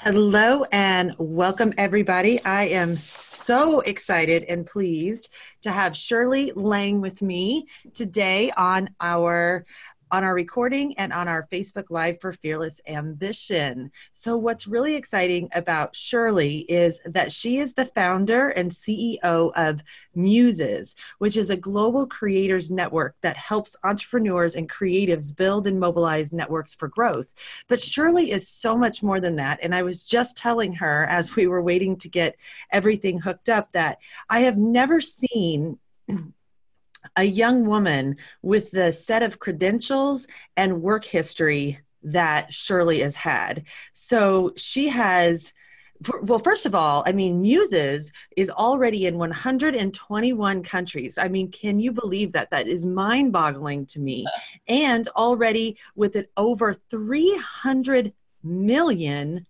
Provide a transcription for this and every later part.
Hello and welcome, everybody. I am so excited and pleased to have Shirley Yang with me today on our on our recording and on our Facebook Live for Fearless Ambition. So, what's really exciting about Shirley is that she is the founder and CEO of Muses, which is a global creators network that helps entrepreneurs and creatives build and mobilize networks for growth. But Shirley is so much more than that. And I was just telling her as we were waiting to get everything hooked up that I have never seen a young woman with the set of credentials and work history that Shirley has had. So she has well first of all i mean muses is already in 121 countries. I mean can you believe that? That is mind boggling to me. And already with it over 300 million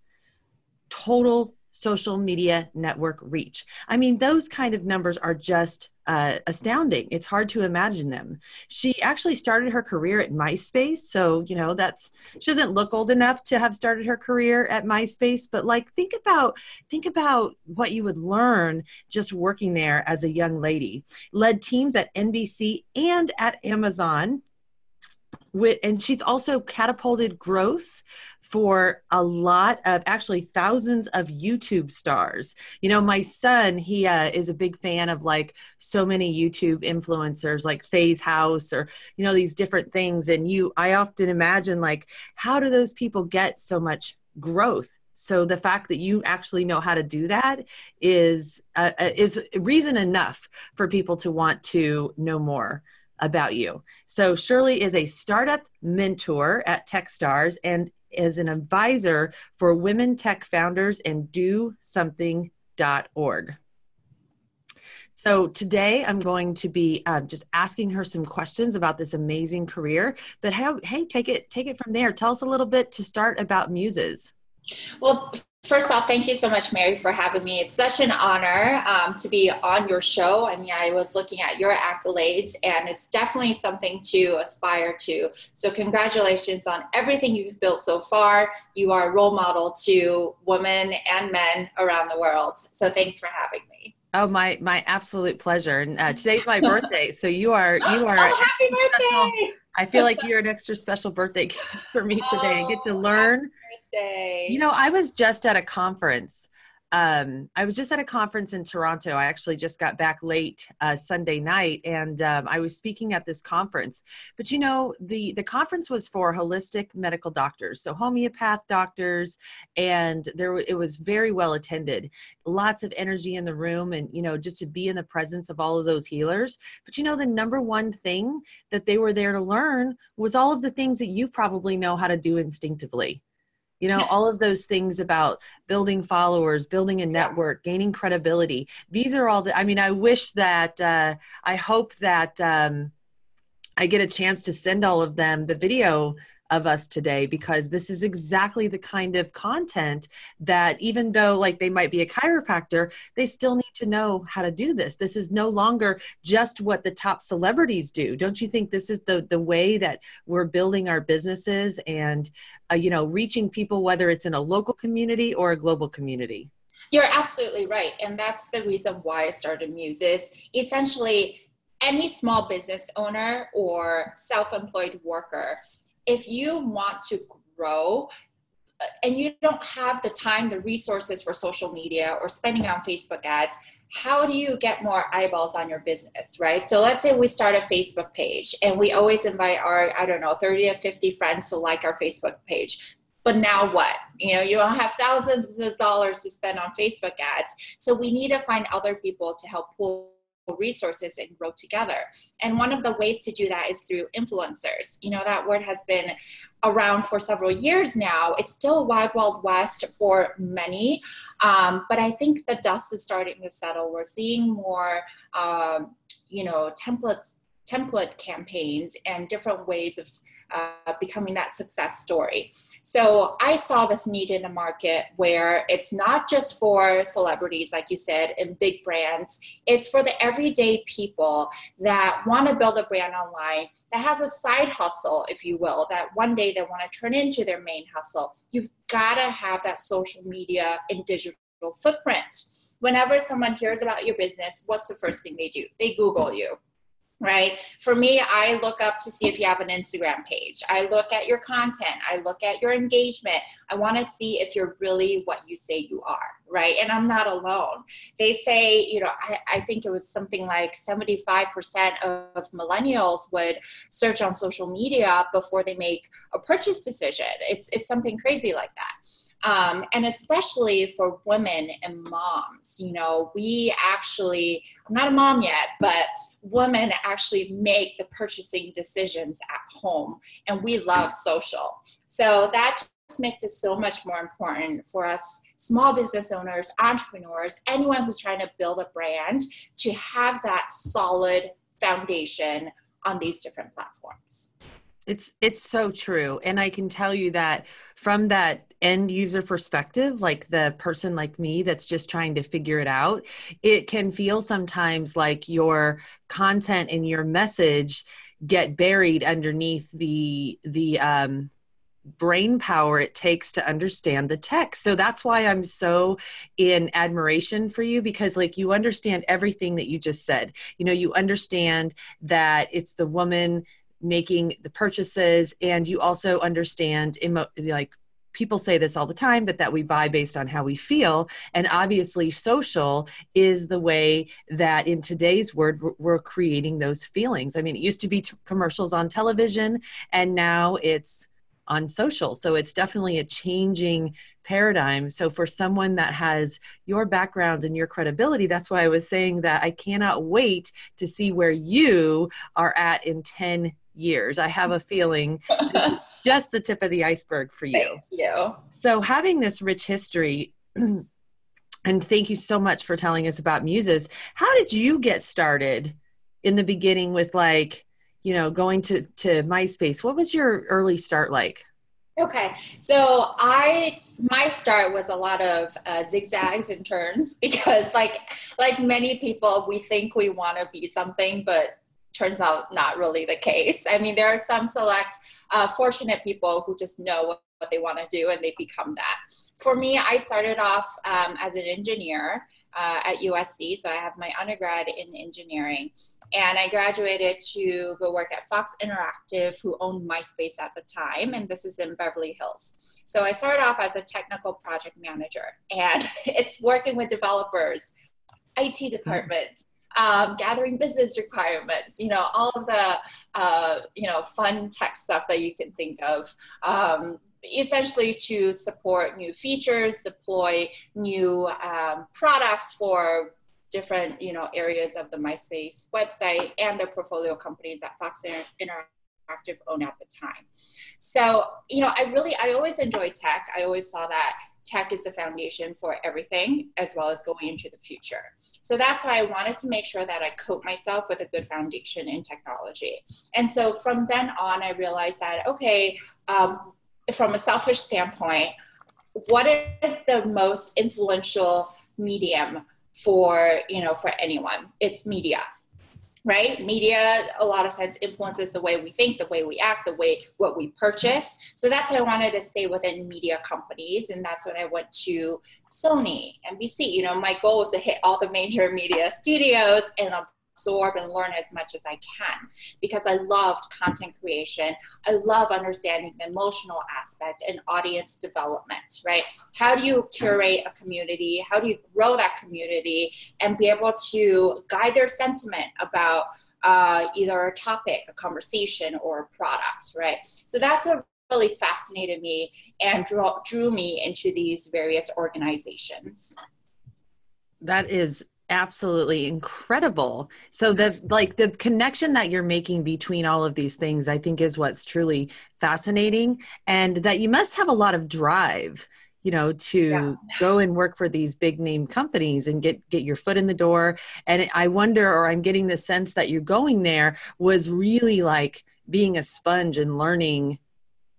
total social media network reach. I mean those kind of numbers are just uh, astounding. It's hard to imagine them. She actually started her career at MySpace. So, you know, that's, she doesn't look old enough to have started her career at MySpace, but like, think about, think about what you would learn just working there as a young lady. Led teams at NBC and at Amazon. With, and she's also catapulted growth for a lot of actually thousands of YouTube stars. You know, my son, he uh, is a big fan of like so many YouTube influencers like FaZe House or, you know, these different things. And you, I often imagine like, how do those people get so much growth? So the fact that you actually know how to do that is uh, uh is reason enough for people to want to know more about you. So Shirley is a startup mentor at Techstars and is an advisor for women tech founders and DoSomething.org. So today I'm going to be uh, just asking her some questions about this amazing career. But hey, hey, take it take it from there. Tell us a little bit to start about Muses. Well, First off, thank you so much, Mary, for having me. It's such an honor um, to be on your show. I mean, I was looking at your accolades, and it's definitely something to aspire to. So, congratulations on everything you've built so far. You are a role model to women and men around the world. So, thanks for having me. Oh, my my absolute pleasure. And uh, today's my birthday, so you are you are. Oh, happy birthday! Special, I feel like you're an extra special birthday gift for me today. I get to oh, learn. You know, I was just at a conference um, I was just at a conference in Toronto. I actually just got back late uh, Sunday night, and um, I was speaking at this conference. But you know, the the conference was for holistic medical doctors, so homeopath doctors, and there it was very well attended. Lots of energy in the room, and you know, just to be in the presence of all of those healers. But you know, the number one thing that they were there to learn was all of the things that you probably know how to do instinctively you know all of those things about building followers building a network gaining credibility. These are all the i mean i wish that uh, i hope that um, i get a chance to send all of them the video of us today because this is exactly the kind of content that even though like they might be a chiropractor they still need to know how to do this. This is no longer just what the top celebrities do. Don't you think this is the the way that we're building our businesses and uh, you know reaching people whether it's in a local community or a global community? You're absolutely right and that's the reason why i started muses. Essentially any small business owner or self-employed worker if you want to grow uh, and you don't have the time, the resources for social media or spending on Facebook ads, how do you get more eyeballs on your business, right? So let's say we start a Facebook page and we always invite our, I don't know, 30 to 50 friends to like our Facebook page. But now what? You know, you don't have thousands of dollars to spend on Facebook ads. So we need to find other people to help pull resources and grow together. And one of the ways to do that is through influencers. You know, that word has been around for several years now. It's still wild, wild west for many, um, but I think the dust is starting to settle. We're seeing more, um, you know, templates, template campaigns and different ways of uh, becoming that success story. So I saw this need in the market where it's not just for celebrities, like you said, and big brands. It's for the everyday people that want to build a brand online that has a side hustle, if you will, that one day they want to turn into their main hustle. You've got to have that social media and digital footprint. Whenever someone hears about your business, what's the first thing they do? They Google you right? For me, I look up to see if you have an Instagram page. I look at your content. I look at your engagement. I want to see if you're really what you say you are, right? And I'm not alone. They say, you know, I, I think it was something like 75% of millennials would search on social media before they make a purchase decision. It's, it's something crazy like that. Um, and especially for women and moms, you know, we actually, I'm not a mom yet, but women actually make the purchasing decisions at home, and we love social. So that just makes it so much more important for us small business owners, entrepreneurs, anyone who's trying to build a brand to have that solid foundation on these different platforms. It's it's so true. And I can tell you that from that end user perspective, like the person like me that's just trying to figure it out, it can feel sometimes like your content and your message get buried underneath the the um brain power it takes to understand the text. So that's why I'm so in admiration for you because like you understand everything that you just said. You know, you understand that it's the woman making the purchases. And you also understand emo- like people say this all the time but that we buy based on how we feel. And obviously social is the way that in today's world we're creating those feelings. I mean it used to be t- commercials on television and now it's on social. So it's definitely a changing paradigm. So, for someone that has your background and your credibility, that's why I was saying that I cannot wait to see where you are at in 10 years. I have a feeling just the tip of the iceberg for you. Thank you. So, having this rich history, and thank you so much for telling us about Muses. How did you get started in the beginning with like, you know, going to to MySpace? What was your early start like? Okay, so I my start was a lot of uh, zigzags and turns because, like, like many people, we think we want to be something, but turns out not really the case. I mean, there are some select uh, fortunate people who just know what, they want to do and they become that. For me, I started off um, as an engineer uh, at USC, so I have my undergrad in engineering. And I graduated to go work at Fox Interactive, who owned MySpace at the time, and this is in Beverly Hills. So I started off as a technical project manager, and it's working with developers, IT departments, um, gathering business requirements, you know, all of the, uh, you know, fun tech stuff that you can think of. Um, essentially to support new features, deploy new um, products for different you know areas of the MySpace website and the portfolio companies that Fox Interactive owned at the time. So you know, I really I always enjoy tech. I always saw that tech is the foundation for everything as well as going into the future. So that's why I wanted to make sure that I coat myself with a good foundation in technology. And so from then on, I realized that, okay, um, from a selfish standpoint, what is the most influential medium for, you know, for anyone? It's media right? Media a lot of times influences the way we think, the way we act, the way what we purchase. So that's why I wanted to stay within media companies, and that's when I went to Sony, NBC. You know, my goal was to hit all the major media studios and absorb and learn as much as I can because I loved content creation. I love understanding the emotional aspect and audience development, right? How do you curate a community? How do you grow that community and be able to guide their sentiment about uh, either a topic, a conversation, or a product, right? So that's what really fascinated me and drew, drew me into these various organizations. That is absolutely incredible so the like the connection that you're making between all of these things i think is what's truly fascinating and that you must have a lot of drive you know to yeah. go and work for these big name companies and get get your foot in the door and i wonder or i'm getting the sense that you're going there was really like being a sponge and learning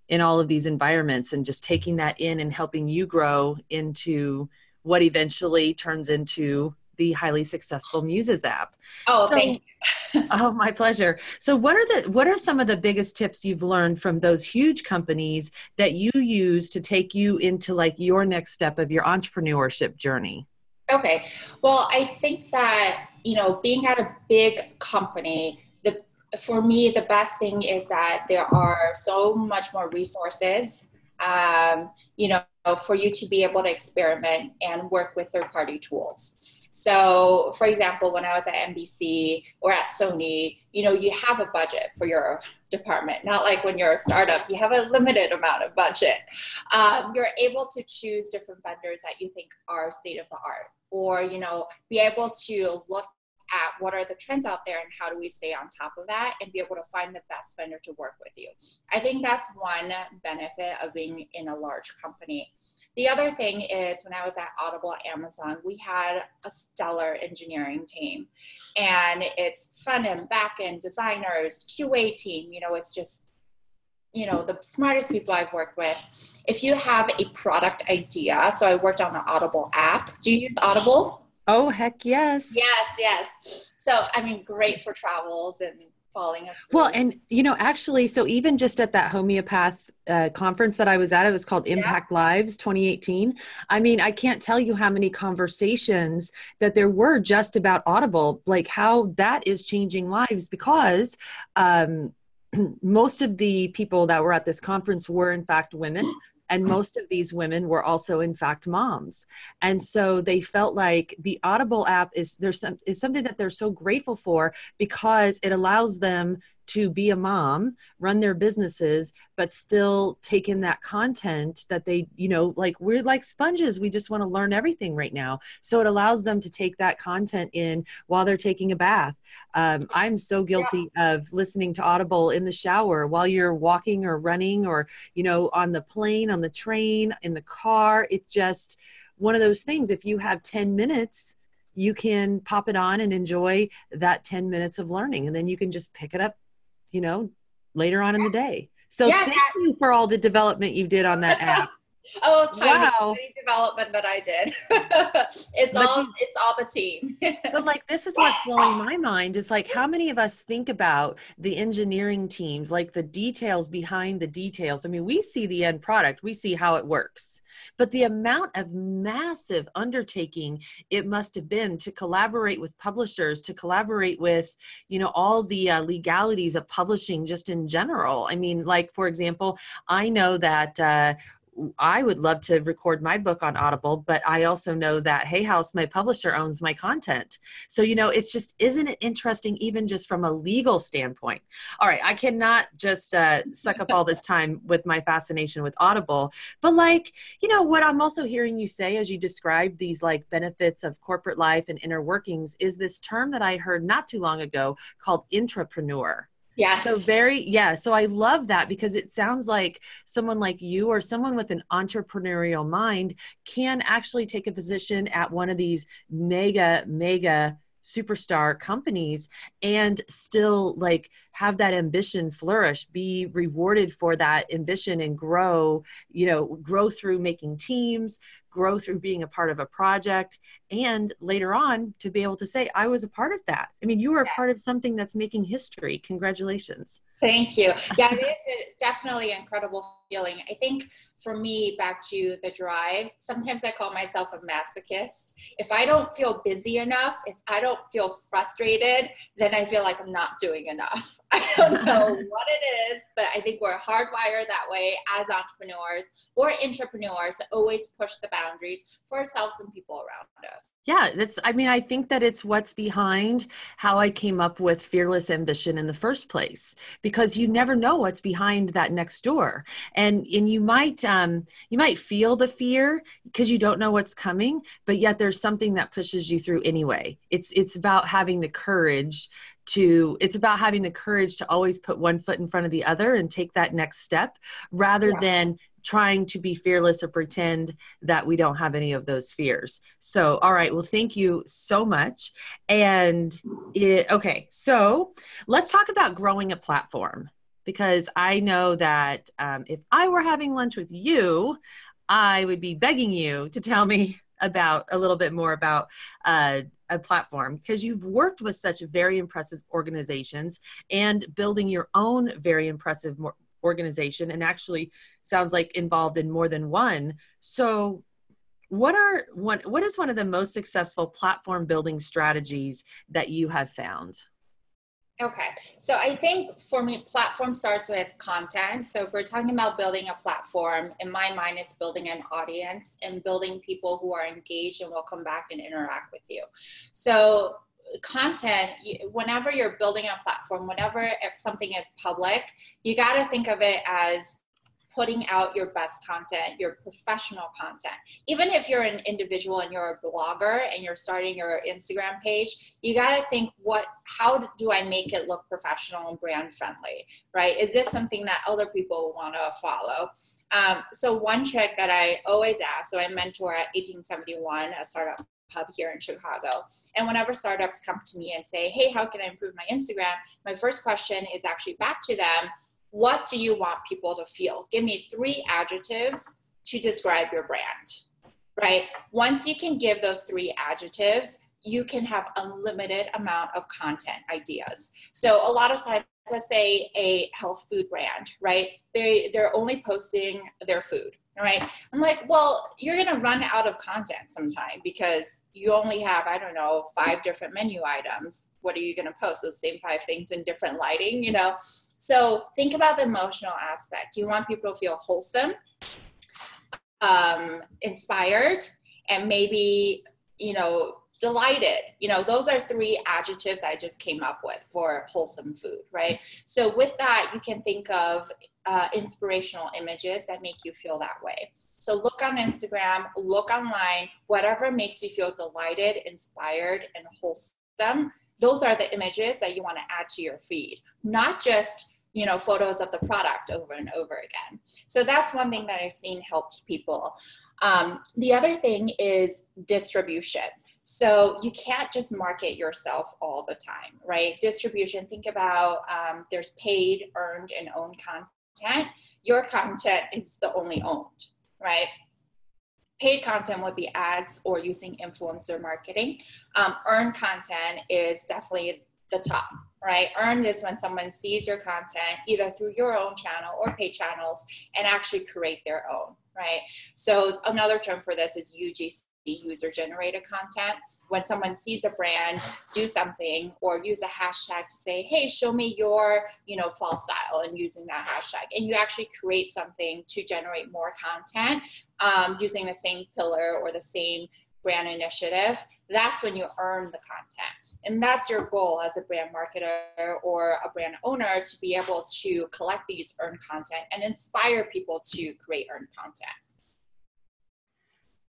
in all of these environments and just taking that in and helping you grow into what eventually turns into the highly successful Muses app. Oh, so, thank you. oh, my pleasure. So what are the what are some of the biggest tips you've learned from those huge companies that you use to take you into like your next step of your entrepreneurship journey? Okay. Well, I think that, you know, being at a big company, the for me the best thing is that there are so much more resources um, you know for you to be able to experiment and work with third party tools so, for example, when I was at NBC or at Sony, you know, you have a budget for your department. Not like when you're a startup, you have a limited amount of budget. Um, you're able to choose different vendors that you think are state of the art, or you know, be able to look at what are the trends out there and how do we stay on top of that and be able to find the best vendor to work with you. I think that's one benefit of being in a large company. The other thing is when I was at Audible Amazon, we had a stellar engineering team and it's front end, back end designers, QA team, you know, it's just you know the smartest people i've worked with if you have a product idea so i worked on the audible app do you use audible oh heck yes yes yes so i mean great for travels and falling asleep. Well, and you know, actually, so even just at that homeopath uh, conference that I was at, it was called Impact yeah. Lives 2018. I mean, I can't tell you how many conversations that there were just about Audible, like how that is changing lives because um, most of the people that were at this conference were, in fact, women and hmm. most of these women were also in fact moms. And so they felt like the audible app is there's some is something that they're so grateful for because it allows them to be a mom, run their businesses, but still take in that content that they, you know, like we're like sponges. We just want to learn everything right now. So it allows them to take that content in while they're taking a bath. Um, I'm so guilty yeah. of listening to Audible in the shower while you're walking or running or, you know, on the plane, on the train, in the car. It just, one of those things, if you have 10 minutes, you can pop it on and enjoy that 10 minutes of learning and then you can just pick it up you know, later on in the day. So yeah, thank that- you for all the development you did on that app. Oh, tiny, wow. tiny development that I did. it's but all you, it's all the team. but like this is what's blowing my mind is like how many of us think about the engineering teams, like the details behind the details. I mean, we see the end product, we see how it works but the amount of massive undertaking it must have been to collaborate with publishers to collaborate with you know all the uh, legalities of publishing just in general i mean like for example i know that uh, I would love to record my book on Audible, but I also know that Hay House, my publisher, owns my content. So, you know, it's just, isn't it interesting, even just from a legal standpoint? All right, I cannot just uh, suck up all this time with my fascination with Audible, but like, you know, what I'm also hearing you say as you describe these like benefits of corporate life and inner workings is this term that I heard not too long ago called intrapreneur Yes. So very yeah. So I love that because it sounds like someone like you or someone with an entrepreneurial mind can actually take a position at one of these mega mega superstar companies and still like have that ambition flourish be rewarded for that ambition and grow you know grow through making teams grow through being a part of a project and later on to be able to say i was a part of that i mean you are a part of something that's making history congratulations Thank you. Yeah, it is a definitely incredible feeling. I think for me, back to the drive, sometimes I call myself a masochist. If I don't feel busy enough, if I don't feel frustrated, then I feel like I'm not doing enough. I don't know what it is, but I think we're hardwired that way as entrepreneurs or intrapreneurs to always push the boundaries for ourselves and people around us. Yeah, that's I mean, I think that it's what's behind how I came up with fearless ambition in the first place because you never know what's behind that next door. And and you might um you might feel the fear because you don't know what's coming, but yet there's something that pushes you through anyway. It's it's about having the courage to it's about having the courage to always put one foot in front of the other and take that next step rather yeah. than trying to be fearless or pretend that we don't have any of those fears. So, all right, well, thank you so much. And it, okay, so let's talk about growing a platform because I know that um, if I were having lunch with you, I would be begging you to tell me about a little bit more about uh, a platform because you've worked with such very impressive organizations and building your own very impressive organization and actually sounds like involved in more than one. So what are one what is one of the most successful platform building strategies that you have found Okay, so I think for me, platform starts with content. So if we're talking about building a platform, in my mind, it's building an audience and building people who are engaged and will come back and interact with you. So content whenever you're building a platform whenever something is public you got to think of it as putting out your best content, your professional content. Even if you're an individual and you're a blogger and you're starting your Instagram page, you got to think what how do I make it look professional and brand friendly, right? Is this something that other people want to follow? Um, so one trick that I always ask, so I mentor at 1871, a startup hub here in Chicago. And whenever startups come to me and say, hey, how can I improve my Instagram? My first question is actually back to them what do you want people to feel? Give me three adjectives to describe your brand, right? Once you can give those three adjectives, you can have unlimited amount of content ideas. So a lot of times, let's say a health food brand, right? They they're only posting their food, right? I'm like, well, you're gonna run out of content sometime because you only have, I don't know, five different menu items. What are you gonna post? Those same five things in different lighting, you know? So think about the emotional aspect. You want people to feel wholesome, um, inspired, and maybe, you know, delighted. You know, those are three adjectives I just came up with for wholesome food, right? So with that, you can think of uh, inspirational images that make you feel that way. So look on Instagram, look online, whatever makes you feel delighted, inspired, and wholesome those are the images that you want to add to your feed, not just you know photos of the product over and over again. So that's one thing that I've seen helps people. Um, the other thing is distribution. So you can't just market yourself all the time, right? Distribution, think about um, there's paid, earned, and owned content. Your content is the only owned, right? paid content would be ads or using influencer marketing. Um, earned content is definitely the top, right? Earned is when someone sees your content either through your own channel or paid channels and actually create their own, right? So another term for this is UGC user generated content. When someone sees a brand do something or use a hashtag to say, hey, show me your, you know, fall style and using that hashtag. And you actually create something to generate more content um, using the same pillar or the same brand initiative. That's when you earn the content. And that's your goal as a brand marketer or a brand owner to be able to collect these earned content and inspire people to create earned content.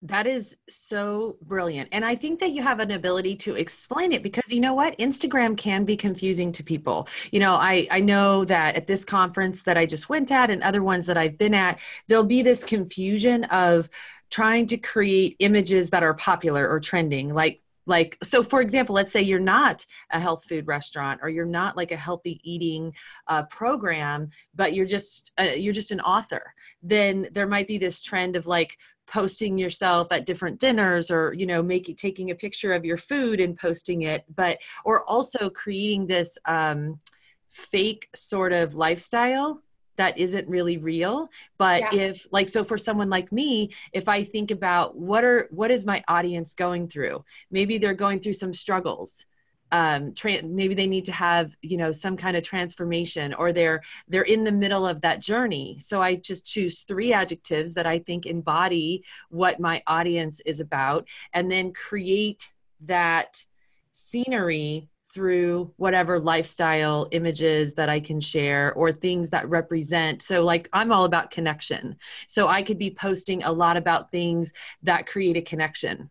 That is so brilliant. And I think that you have an ability to explain it because you know what? Instagram can be confusing to people. You know, I, I know that at this conference that I just went at and other ones that I've been at, there'll be this confusion of trying to create images that are popular or trending. Like like so for example let's say you're not a health food restaurant or you're not like a healthy eating uh, program but you're just uh, you're just an author then there might be this trend of like posting yourself at different dinners or you know making taking a picture of your food and posting it but or also creating this um, fake sort of lifestyle that isn't really real. But yeah. if like so for someone like me if i think about what are what is my audience going through? Maybe they're going through some struggles. Um, tra- maybe they need to have you know some kind of transformation or they're they're in the middle of that journey. So i just choose three adjectives that i think embody what my audience is about and then create that scenery through whatever lifestyle images that I can share or things that represent. So, like, I'm all about connection. So, I could be posting a lot about things that create a connection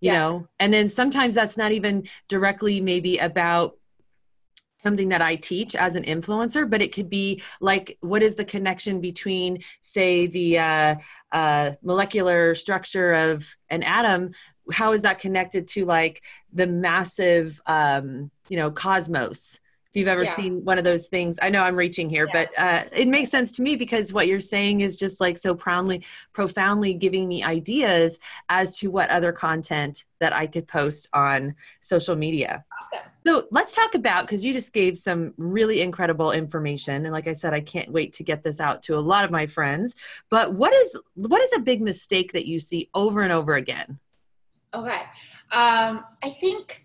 you yeah. know and then sometimes that's not even directly maybe about something that I teach as an influencer, but it could be like, what is the connection between, say, the uh, uh, molecular structure of an atom? How is that connected to like the massive, um, you know, cosmos? if you've ever yeah. seen one of those things i know i'm reaching here yeah. but uh, it makes sense to me because what you're saying is just like so profoundly profoundly giving me ideas as to what other content that i could post on social media awesome. so let's talk about because you just gave some really incredible information and like i said i can't wait to get this out to a lot of my friends but what is what is a big mistake that you see over and over again okay um, i think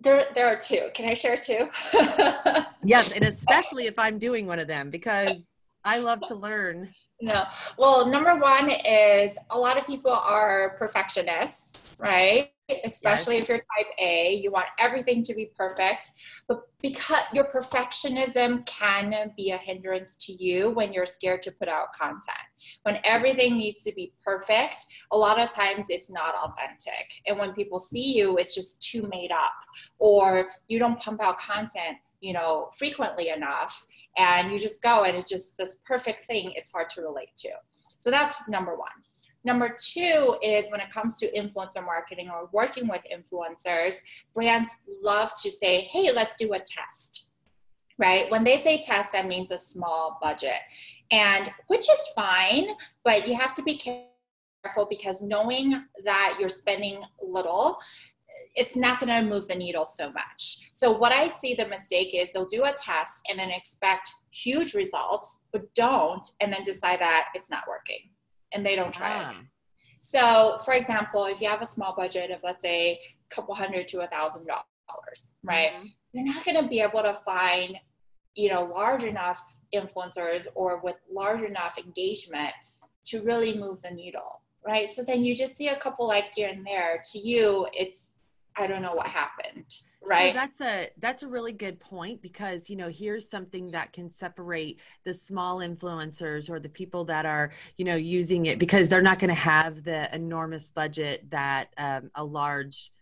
there, there are two. Can I share two? yes, and especially if I'm doing one of them because I love to learn. No. Well, number one is a lot of people are perfectionists, right? Especially yes. if you're type A, you want everything to be perfect. But because your perfectionism can be a hindrance to you when you're scared to put out content. When everything needs to be perfect, a lot of times it's not authentic. And when people see you, it's just too made up, or you don't pump out content you know frequently enough and you just go and it's just this perfect thing it's hard to relate to. So that's number one. Number two is when it comes to influencer marketing or working with influencers brands love to say hey let's do a test. Right? When they say test that means a small budget and which is fine but you have to be careful because knowing that you're spending little it's not going to move the needle so much. So what I see the mistake is they'll do a test and then expect huge results, but don't, and then decide that it's not working, and they don't try ah. it. So, for example, if you have a small budget of let's say a couple hundred to a thousand dollars, right? Mm-hmm. You're not going to be able to find, you know, large enough influencers or with large enough engagement to really move the needle right? So then you just see a couple likes here and there. To you, it's I don't know what happened. Right. So that's a that's a really good point because you know here's something that can separate the small influencers or the people that are you know using it because they're not going to have the enormous budget that um, a large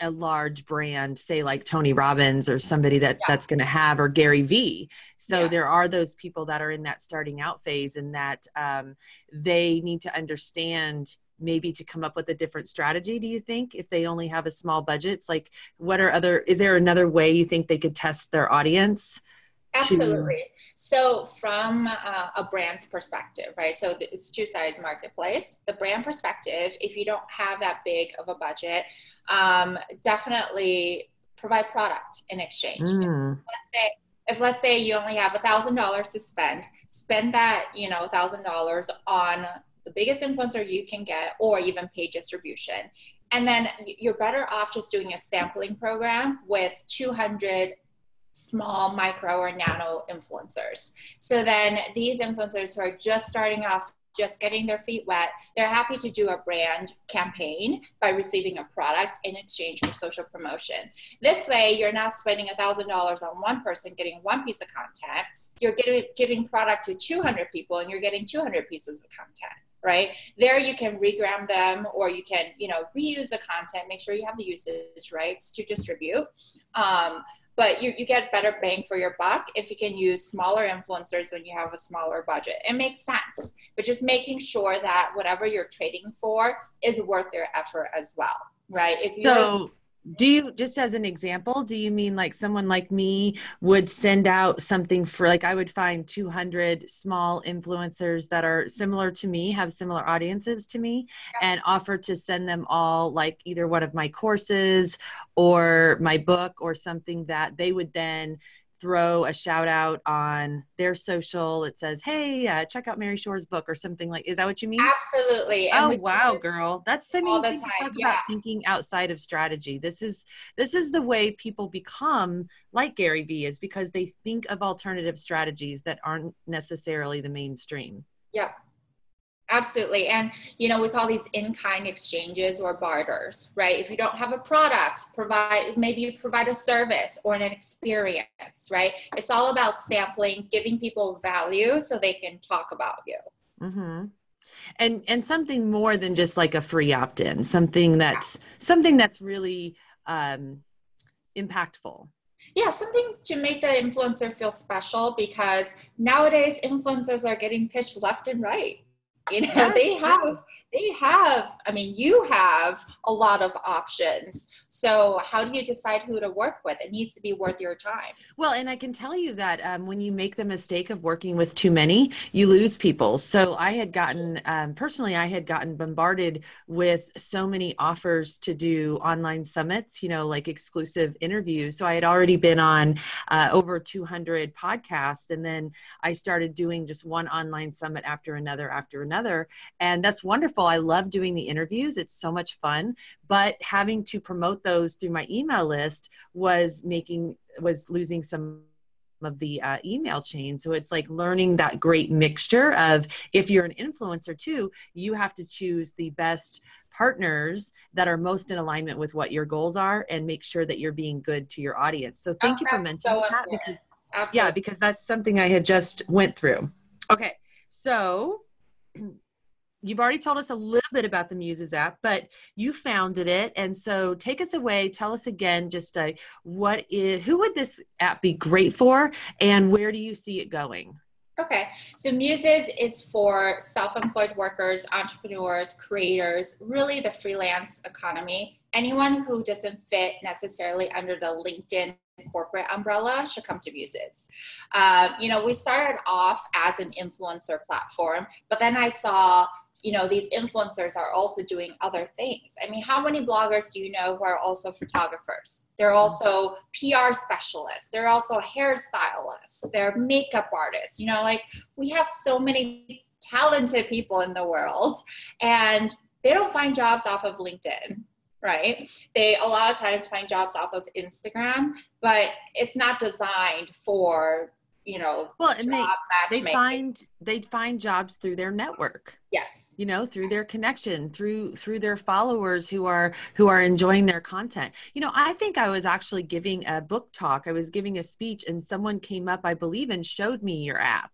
a large brand say like tony robbins or somebody that yeah. that's going to have or gary vee so yeah. there are those people that are in that starting out phase and that um, they need to understand maybe to come up with a different strategy do you think if they only have a small budget it's like what are other is there another way you think they could test their audience absolutely to... so from uh, a brand's perspective right so it's two-sided marketplace the brand perspective if you don't have that big of a budget um, definitely provide product in exchange mm. let's say if let's say you only have a thousand dollars to spend spend that you know a thousand dollars on the biggest influencer you can get or even paid distribution. And then you're better off just doing a sampling program with 200 small, micro, or nano influencers. So then these influencers who are just starting off, just getting their feet wet, they're happy to do a brand campaign by receiving a product in exchange for social promotion. This way, you're not spending $1,000 on one person getting one piece of content. You're getting, giving product to 200 people and you're getting 200 pieces of content right? There you can regram them or you can, you know, reuse the content, make sure you have the usage rights to distribute. Um, but you, you get better bang for your buck if you can use smaller influencers when you have a smaller budget. It makes sense, but just making sure that whatever you're trading for is worth their effort as well, right? If so, do you just as an example do you mean like someone like me would send out something for like i would find 200 small influencers that are similar to me have similar audiences to me and offer to send them all like either one of my courses or my book or something that they would then throw a shout out on their social. It says hey uh, check out mary Shores' book or something like is that what you mean? Absolutely and oh wow girl. That's i mean all the time. talk yeah. about thinking outside of strategy. This is this is the way people become like gary vee is because they think of alternative strategies that aren't necessarily the mainstream. Yeah Absolutely. And, you know, we call these in kind exchanges or barters, right? If you don't have a product, provide, maybe you provide a service or an experience, right? It's all about sampling, giving people value so they can talk about you. Mm-hmm. And, and something more than just like a free opt in, something that's, yeah. something that's really um, impactful Yeah, something to make the influencer feel special because nowadays influencers are getting pitched left and right. You know, they have they have, I mean, you have a lot of options. So, how do you decide who to work with? It needs to be worth your time. Well, and I can tell you that um, when you make the mistake of working with too many, you lose people. So, I had gotten, um, personally, I had gotten bombarded with so many offers to do online summits, you know, like exclusive interviews. So, I had already been on uh, over 200 podcasts. And then I started doing just one online summit after another after another. And that's wonderful I love doing the interviews. It's so much fun. But having to promote those through my email list was making, was losing some of the uh, email chain. So it's like learning that great mixture of if you're an influencer too, you have to choose the best partners that are most in alignment with what your goals are and make sure that you're being good to your audience. So thank oh, you for mentioning so that because Absolutely. yeah, because that's something I had just went through. Okay. So you've already told us a little bit about the Muses app, but you founded it, and so take us away. Tell us again, just uh, what is who would this app be great for, and where do you see it going? Okay, so Muses is for self-employed workers, entrepreneurs, creators, really the freelance economy. Anyone who doesn't fit necessarily under the LinkedIn corporate umbrella should come to Muses. Uh, you know, we started off as an influencer platform, but then I saw you know these influencers are also doing other things. I mean how many bloggers do you know who are also photographers? They're mm-hmm. also pr specialists. They're also hairstylists. They're makeup artists. You know like we have so many talented people in the world and they don't find jobs off of linkedin right? They a lot of times find jobs off of instagram but it's not designed for you know well and they they find they find jobs through their network. Yes. You know through their connection through through their followers who are who are enjoying their content. You know i think i was actually giving a book talk. I was giving a speech and someone came up i believe and showed me your app.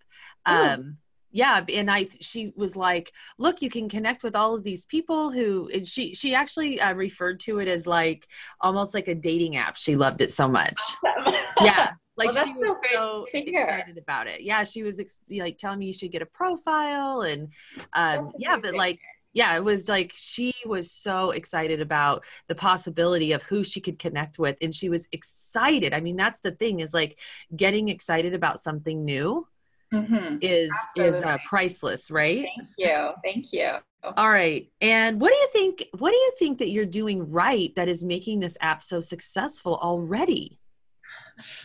Ooh. um yeah and i she was like look you can connect with all of these people who and she she actually uh, referred to it as like almost like a dating app. She loved it so much. Awesome. yeah like well, she was so excited about it. Yeah, she was ex- like telling me you should get a profile and um, yeah, but like yeah, it was like she was so excited about the possibility of who she could connect with and she was excited. I mean, that's the thing is like getting excited about something new. Mm-hmm. is Absolutely. is uh, priceless right thank you thank you all right and what do you think what do you think that you're doing right that is making this app so successful already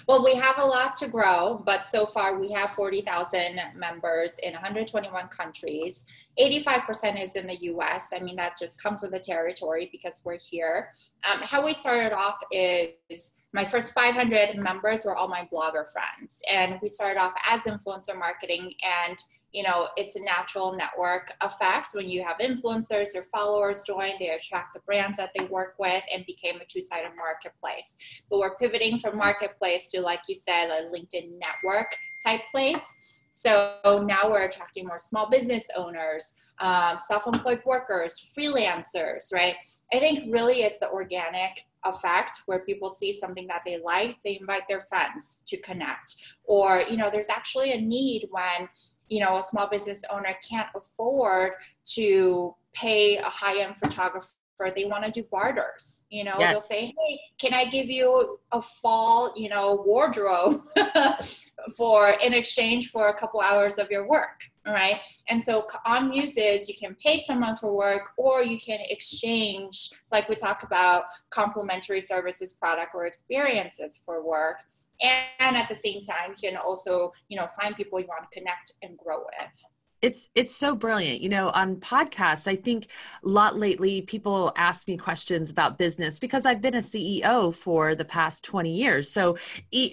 well, we have a lot to grow, but so far we have 40,000 members in 121 countries. 85% is in the US. I mean, that just comes with the territory because we're here. Um, how we started off is my first 500 members were all my blogger friends. And we started off as influencer marketing and you know, it's a natural network effect. When you have influencers, or followers join, they attract the brands that they work with and became a two-sided marketplace. But we're pivoting from marketplace to, like you said, a LinkedIn network type place. So now we're attracting more small business owners, um, self-employed workers, freelancers, right? I think really it's the organic effect where people see something that they like, they invite their friends to connect. Or, you know, there's actually a need when you know a small business owner can't afford to pay a high-end photographer they want to do barters you know? Yes. they'll say hey can i give you a fall you know wardrobe for in exchange for a couple hours of your work right and so on muses you can pay someone for work or you can exchange like we talk about complimentary services product or experiences for work and at the same time you can also you know find people you want to connect and grow with it's it's so brilliant. You know on podcasts i think a lot lately people ask me questions about business because i've been a ceo for the past 20 years. So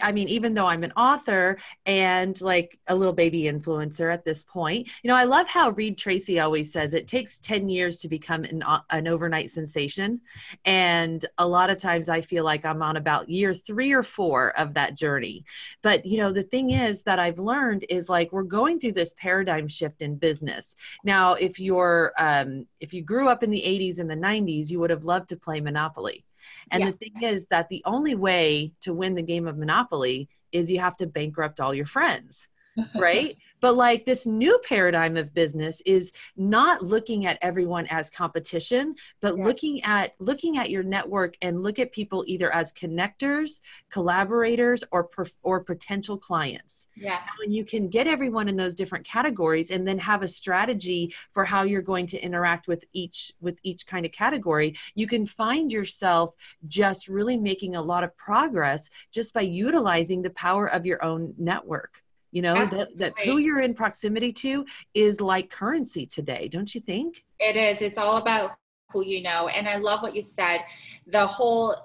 i mean even though i'm an author and like a little baby influencer at this point you know i love how reed tracy always says it takes 10 years to become an, uh, an overnight sensation. And a lot of times i feel like i'm on about year three or four of that journey. But you know the thing is that i've learned is like we're going through this paradigm shift in business. Now, if you're um, if you grew up in the 80s and the 90s, you would have loved to play Monopoly And yeah. the thing is that the only way to win the game of Monopoly is you have to bankrupt all your friends. Right? But like this new paradigm of business is not looking at everyone as competition, but yeah. looking at looking at your network and look at people either as connectors, collaborators, or or potential clients. Yes. when you can get everyone in those different categories and then have a strategy for how you're going to interact with each with each kind of category, you can find yourself just really making a lot of progress just by utilizing the power of your own network you know that, that who you're in proximity to is like currency today don't you think? It is. It's all about who you know. And i love what you said. The whole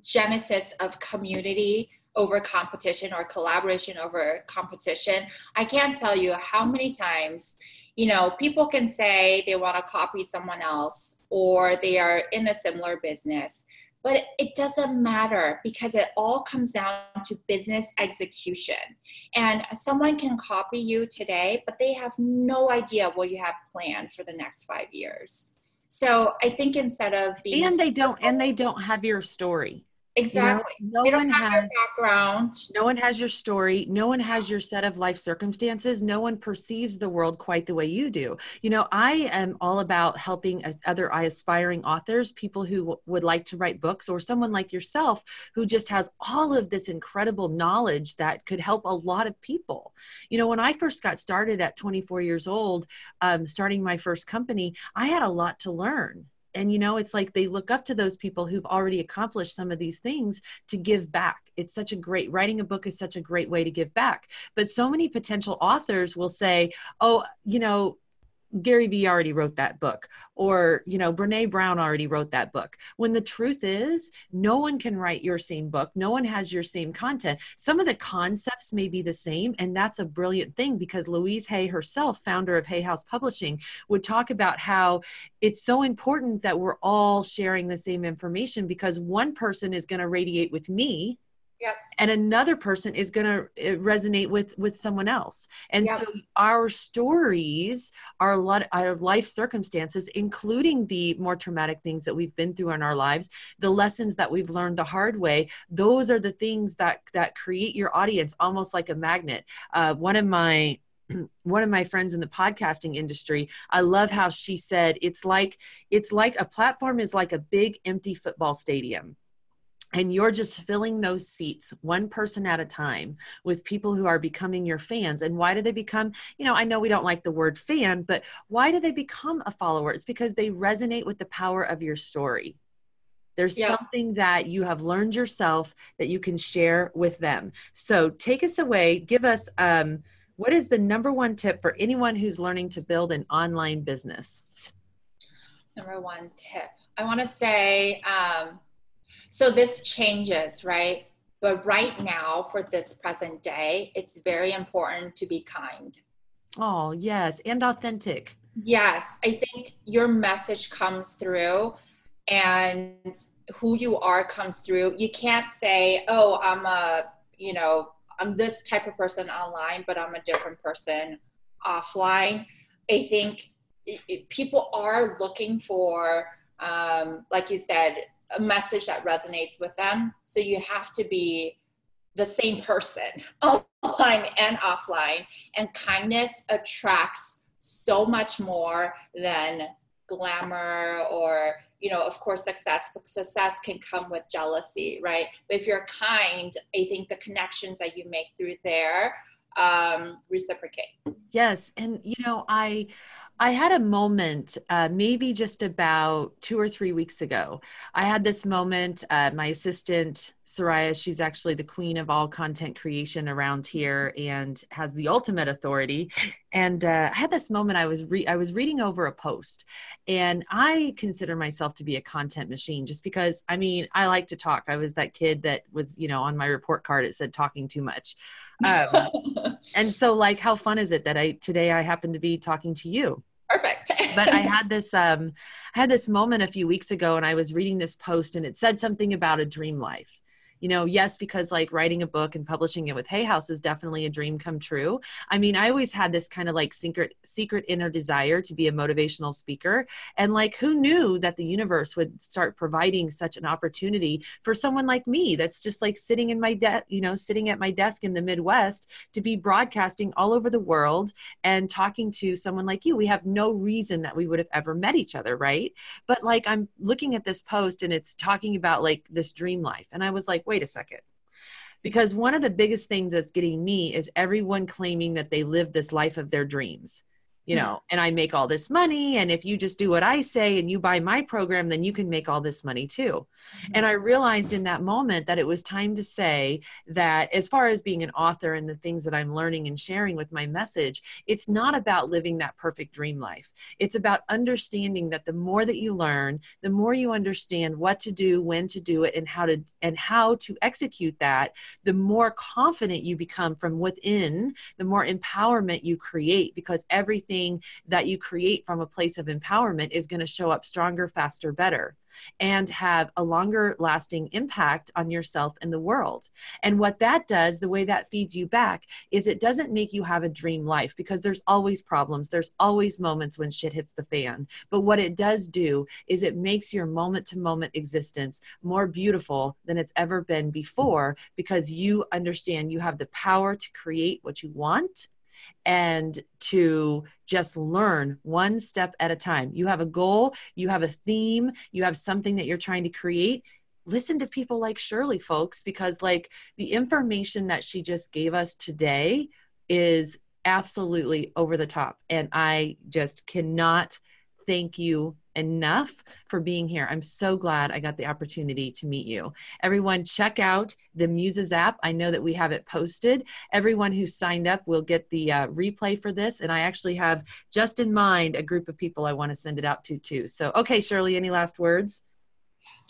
genesis of community over competition or collaboration over competition i can't tell you how many times you know people can say they want to copy someone else or they are in a similar business but it doesn't matter because it all comes down to business execution. And someone can copy you today, but they have no idea what you have planned for the next five years. So I think instead of being and they don't and they don't have your story. Exactly. You know, no one has background. No one has your story. No one has your set of life circumstances. No one perceives the world quite the way you do. You know, I am all about helping other aspiring authors, people who w- would like to write books, or someone like yourself who just has all of this incredible knowledge that could help a lot of people. You know, when I first got started at 24 years old, um, starting my first company, I had a lot to learn and you know it's like they look up to those people who've already accomplished some of these things to give back. It's such a great writing a book is such a great way to give back. But so many potential authors will say oh you know Gary Vee already wrote that book, or, you know, Brene Brown already wrote that book. When the truth is, no one can write your same book. No one has your same content. Some of the concepts may be the same, and that's a brilliant thing because Louise Hay herself, founder of Hay House Publishing, would talk about how it's so important that we're all sharing the same information because one person is going to radiate with me Yep. and another person is going to eh, resonate with with someone else and yep. so our stories our lot our life circumstances including the more traumatic things that we've been through in our lives the lessons that we've learned the hard way those are the things that that create your audience almost like a magnet uh, one of my one of my friends in the podcasting industry i love how she said it's like it's like a platform is like a big empty football stadium and you're just filling those seats one person at a time with people who are becoming your fans. And why do they become you know i know we don't like the word fan but why do they become a follower? It's because they resonate with the power of your story. There's yeah. something that you have learned yourself that you can share with them. So take us away. Give us um, what is the number one tip for anyone who's learning to build an online business? Number one tip. I want to say um, so this changes, right? But right now, for this present day, it's very important to be kind. Oh, yes, and authentic. Yes, I think your message comes through and who you are comes through. You can't say, oh, I'm a, you know, I'm this type of person online, but I'm a different person offline. I think people are looking for, um, like you said, a message that resonates with them. So you have to be the same person online and offline. And kindness attracts so much more than glamour or you know of course success but success can come with jealousy right but if you're kind i think the connections that you make through there um reciprocate yes and you know i I had a moment, uh, maybe just about two or three weeks ago. I had this moment. Uh, my assistant, Soraya, she's actually the queen of all content creation around here and has the ultimate authority. And uh, I had this moment. I was re- I was reading over a post, and I consider myself to be a content machine, just because. I mean, I like to talk. I was that kid that was, you know, on my report card it said talking too much. Um, and so, like, how fun is it that I today I happen to be talking to you? perfect but i had this um i had this moment a few weeks ago and i was reading this post and it said something about a dream life you know yes because like writing a book and publishing it with hay house is definitely a dream come true. I mean i always had this kind of like secret secret inner desire to be a motivational speaker. And like who knew that the universe would start providing such an opportunity for someone like me that's just like sitting in my desk you know sitting at my desk in the midwest to be broadcasting all over the world and talking to someone like you? We have no reason that we would have ever met each other right? But like i'm looking at this post and it's talking about like this dream life. And i was like wait a second. Because one of the biggest things that's getting me is everyone claiming that they live this life of their dreams you know, and I make all this money. And if you just do what I say and you buy my program, then you can make all this money too. Mm-hmm. And I realized in that moment that it was time to say that as far as being an author and the things that I'm learning and sharing with my message, it's not about living that perfect dream life. It's about understanding that the more that you learn, the more you understand what to do, when to do it, and how to and how to execute that, the more confident you become from within, the more empowerment you create because everything everything that you create from a place of empowerment is going to show up stronger, faster, better and have a longer lasting impact on yourself and the world. And what that does, the way that feeds you back, is it doesn't make you have a dream life because there's always problems, there's always moments when shit hits the fan. But what it does do is it makes your moment to moment existence more beautiful than it's ever been before because you understand you have the power to create what you want and to just learn one step at a time. You have a goal, you have a theme, you have something that you're trying to create. Listen to people like Shirley, folks, because like the information that she just gave us today is absolutely over the top. And I just cannot thank you enough for being here. I'm so glad I got the opportunity to meet you. Everyone, check out the Muses app. I know that we have it posted. Everyone who signed up will get the uh, replay for this. And I actually have just in mind a group of people I want to send it out to too. So, okay, Shirley, any last words?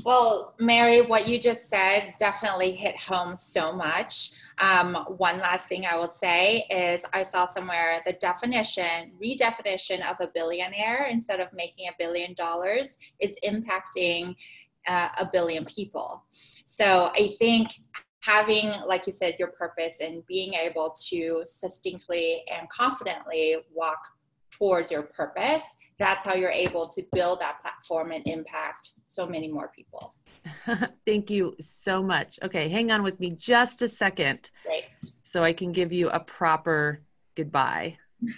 Well, Mary, what you just said definitely hit home so much. Um, one last thing I would say is I saw somewhere the definition, redefinition of a billionaire instead of making a billion dollars is impacting uh, a billion people. So I think having, like you said, your purpose and being able to succinctly and confidently walk towards your purpose that's how you're able to build that platform and impact so many more people. Thank you so much. Okay, hang on with me just a second. Great. So I can give you a proper goodbye.